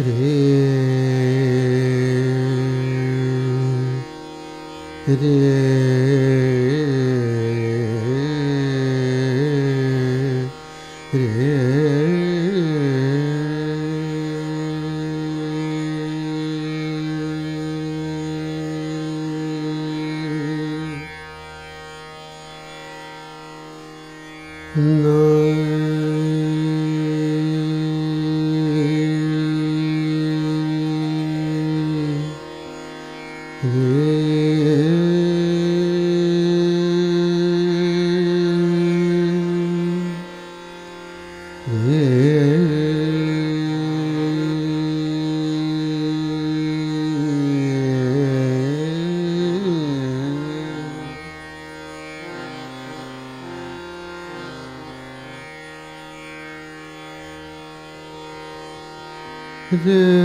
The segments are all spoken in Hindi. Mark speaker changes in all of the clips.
Speaker 1: रे रे the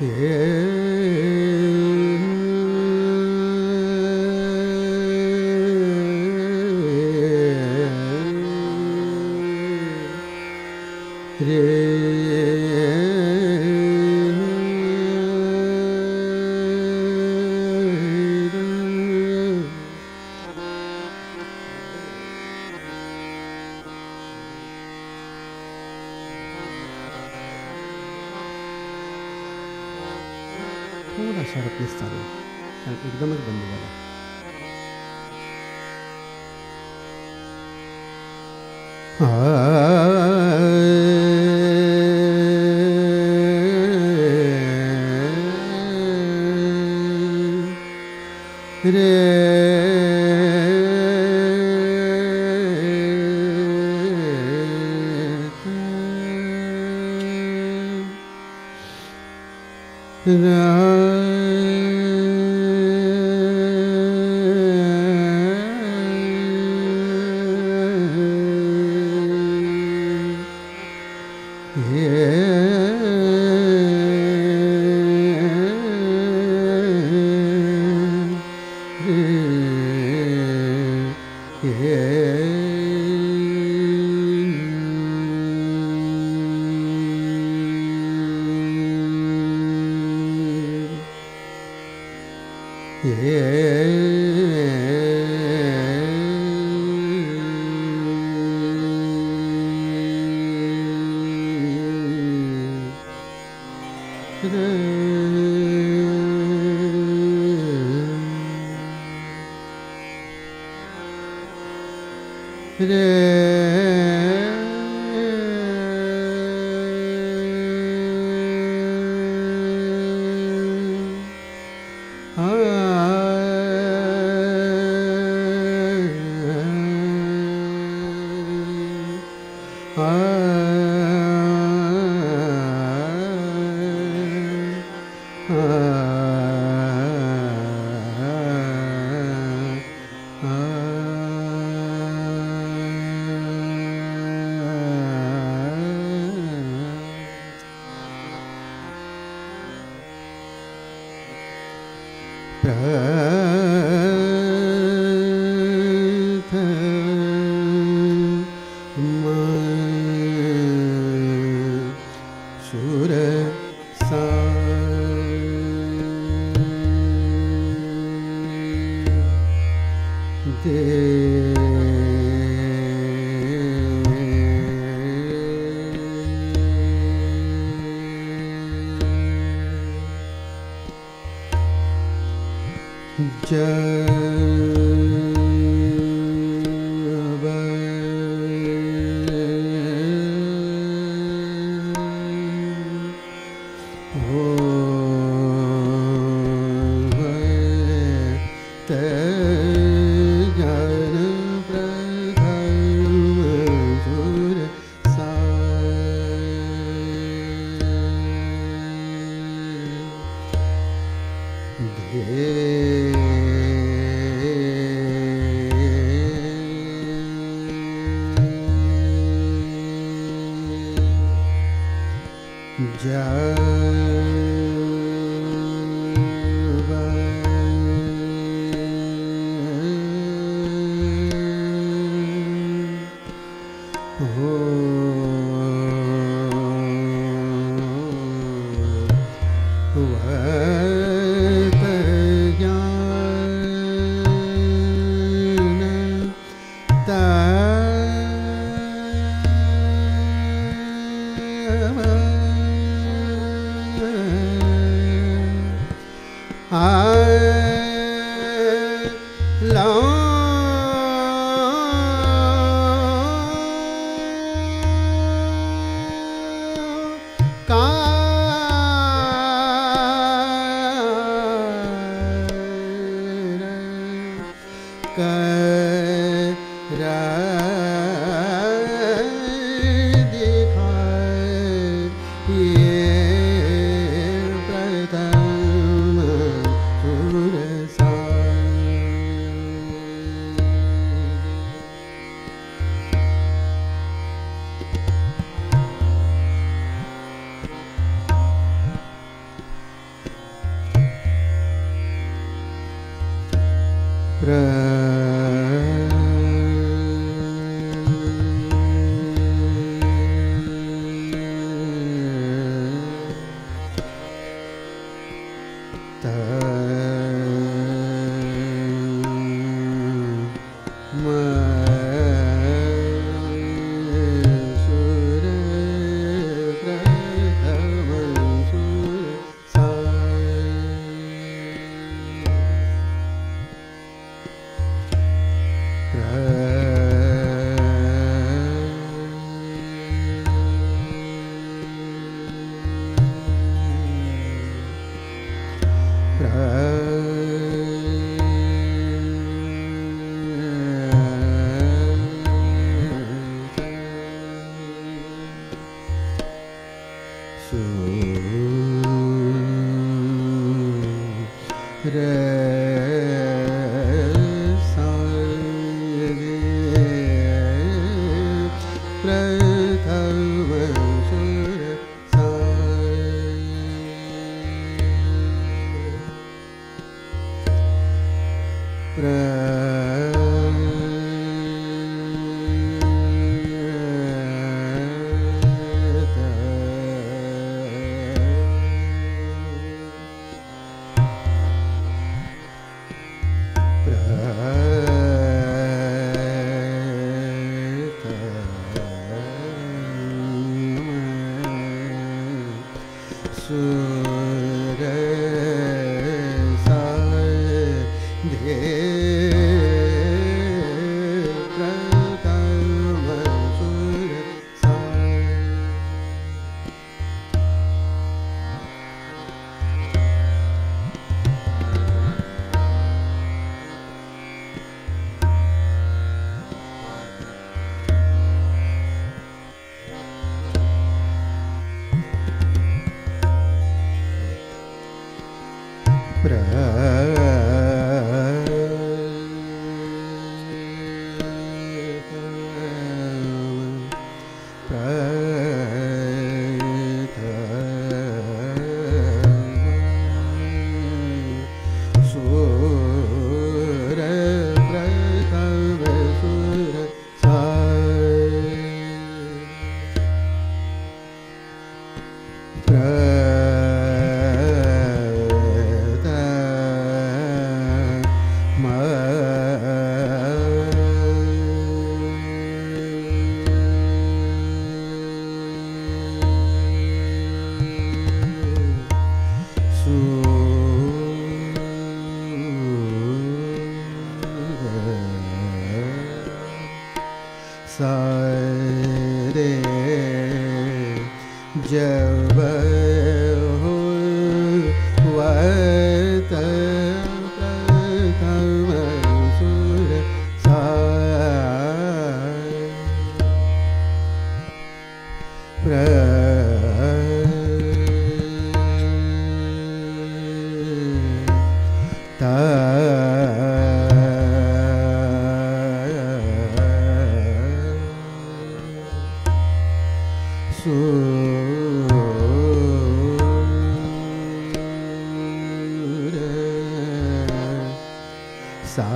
Speaker 1: Yeah. Hare Hey. the सा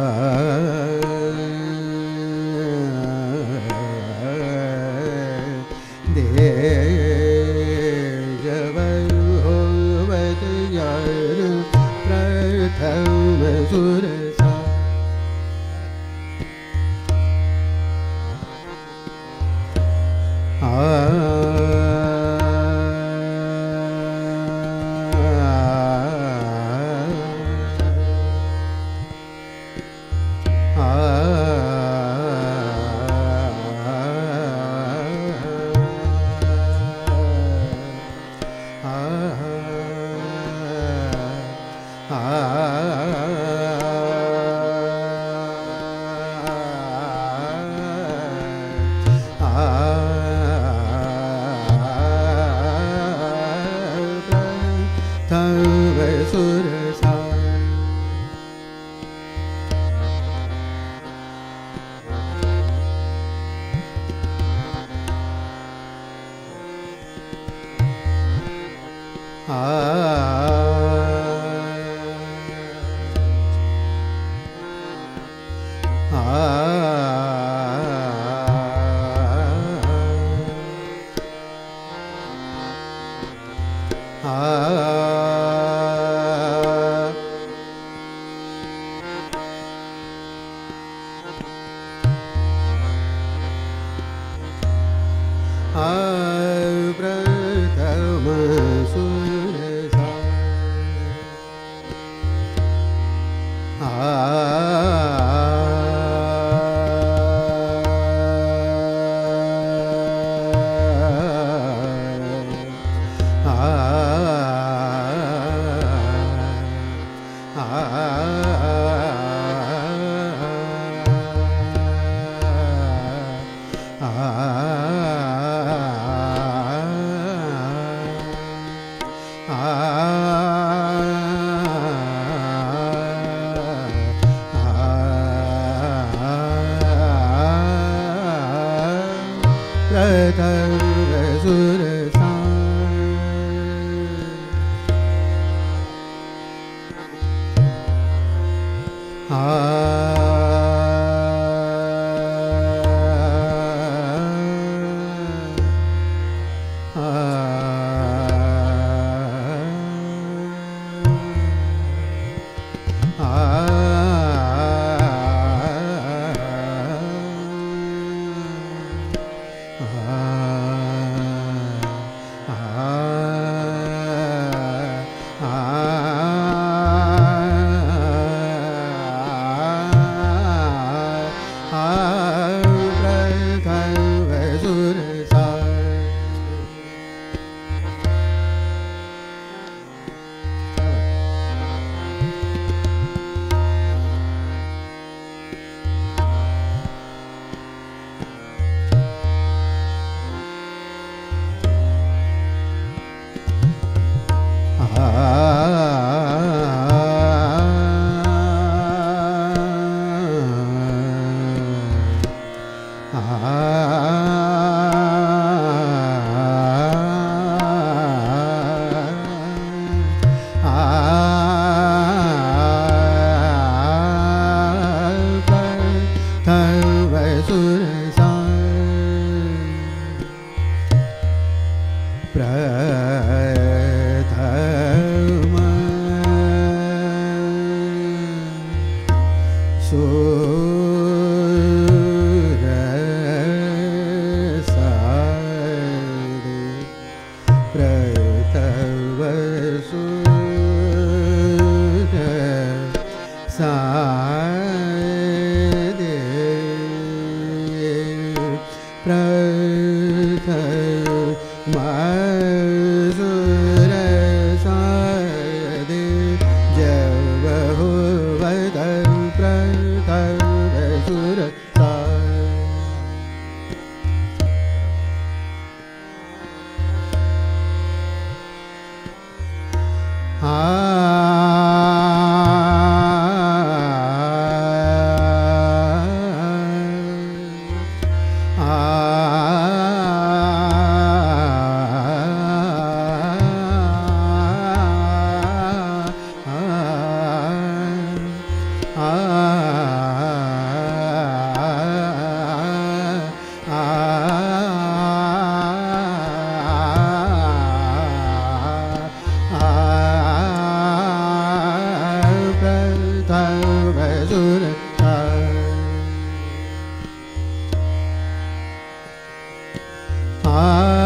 Speaker 1: Ah. Ah.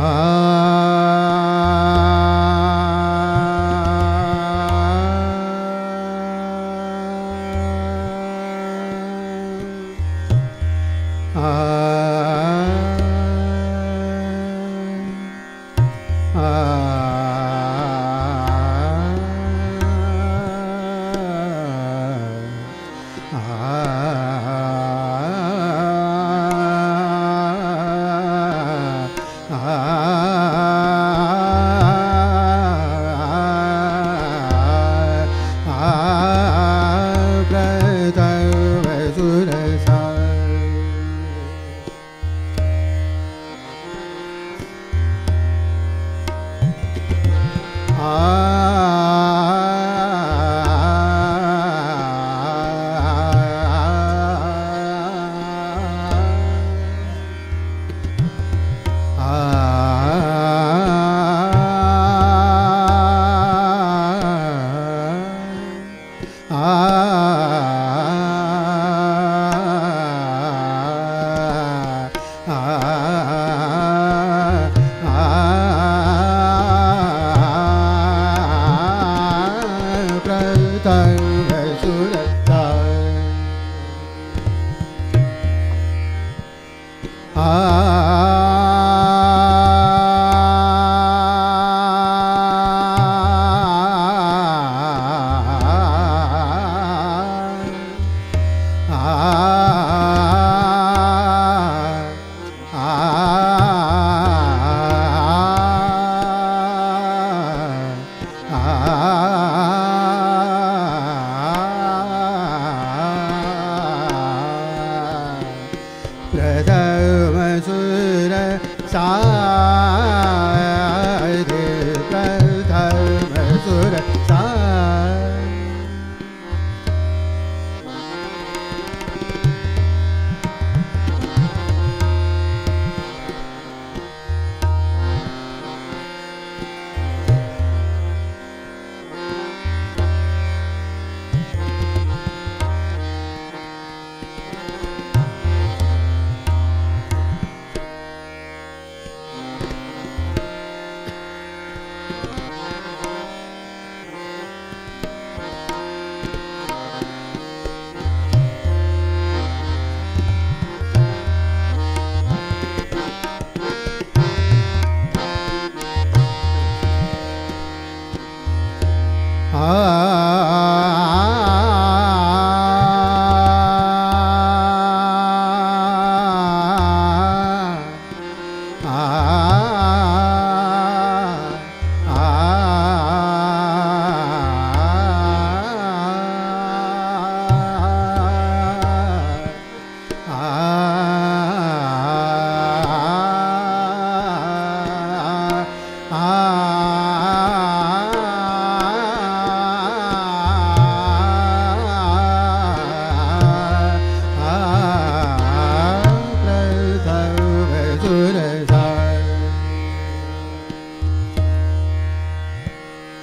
Speaker 1: Ah.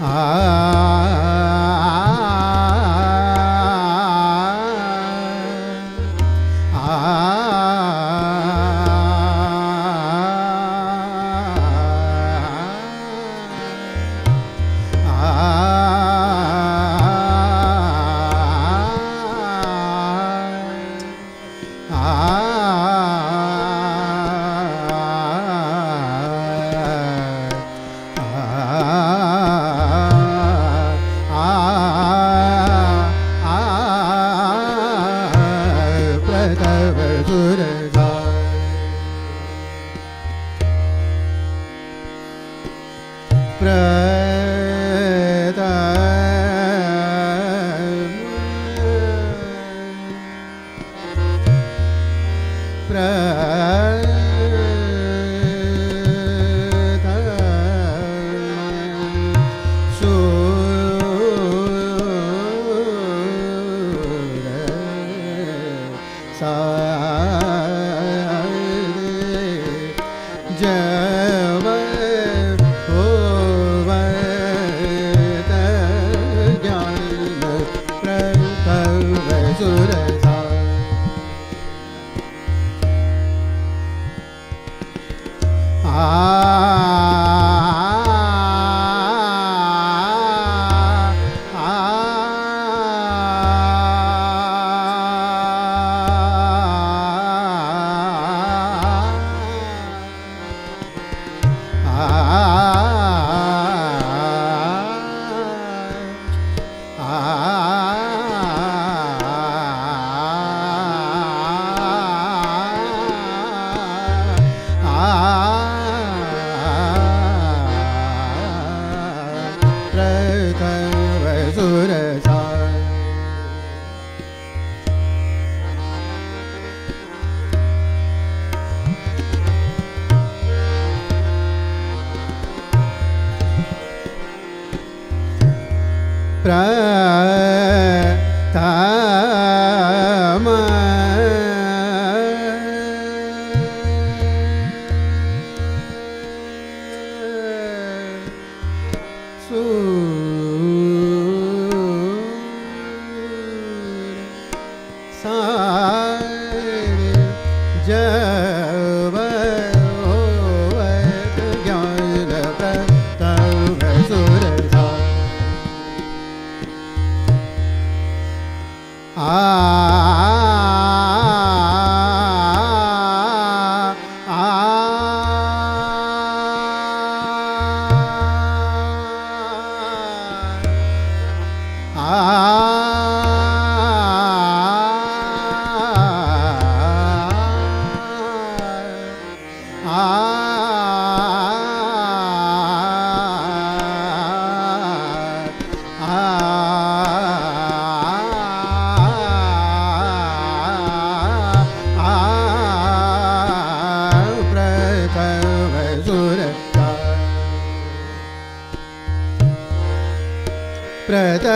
Speaker 1: ಆ प्रता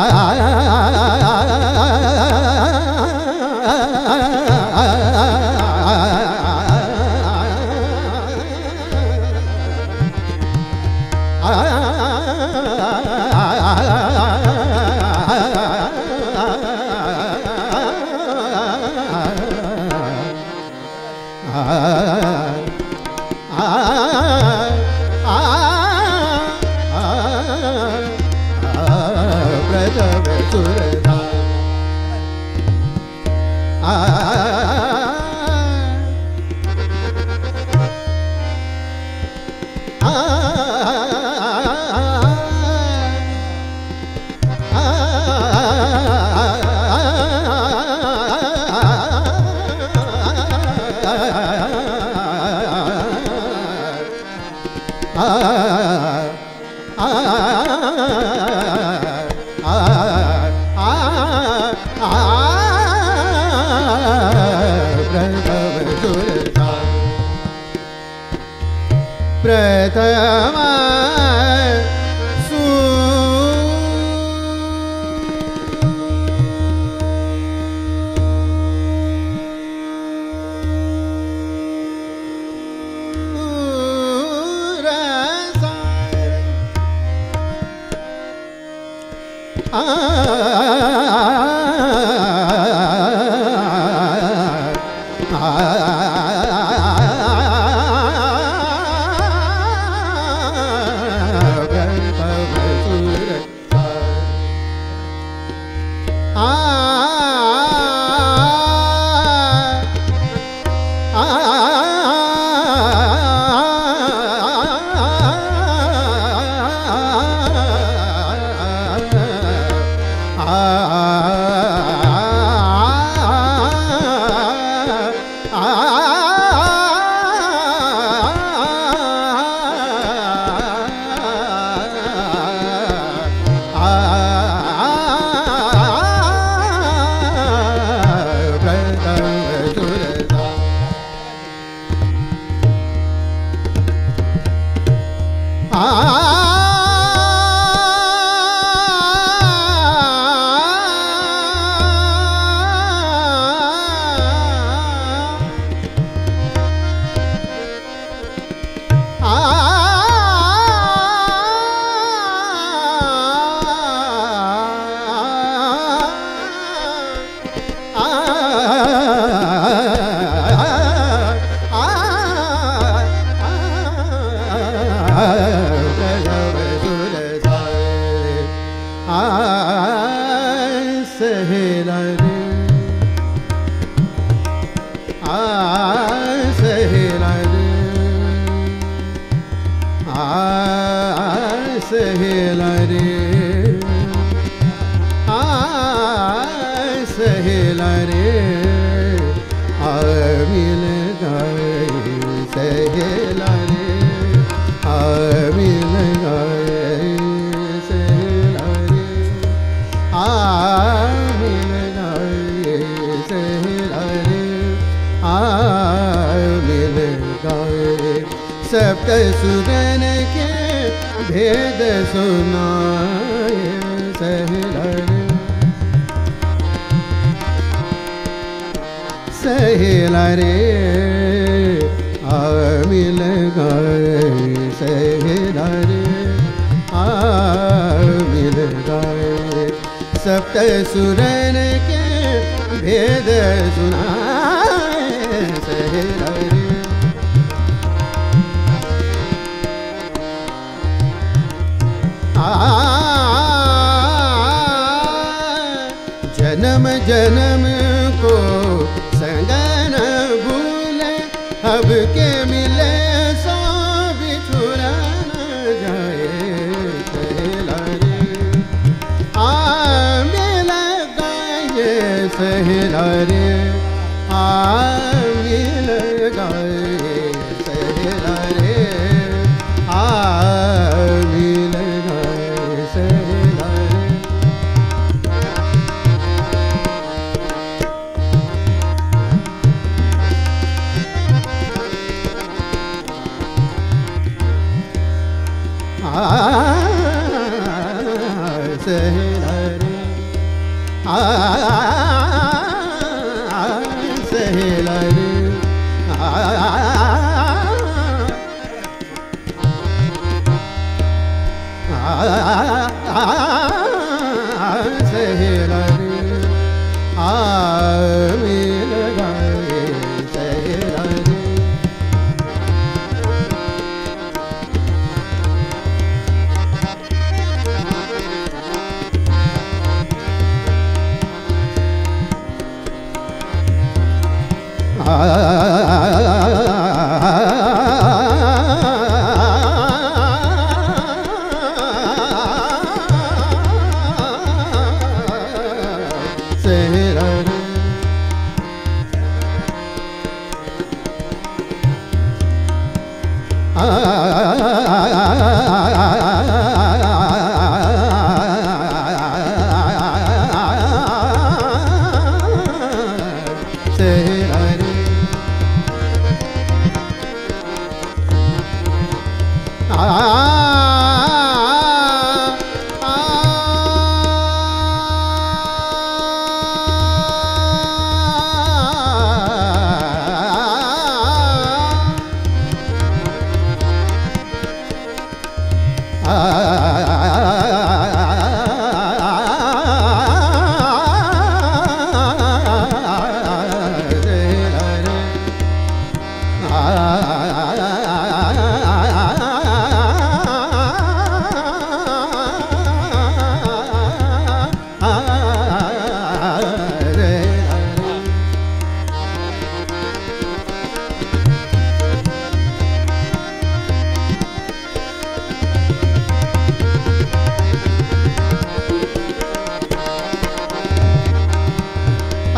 Speaker 1: सुरन के भेद सुनाए सहलन सहला रे आ मिल गए सहला रे आ मिल गए सप्त सुरन के भेद सुनाए सहला time. से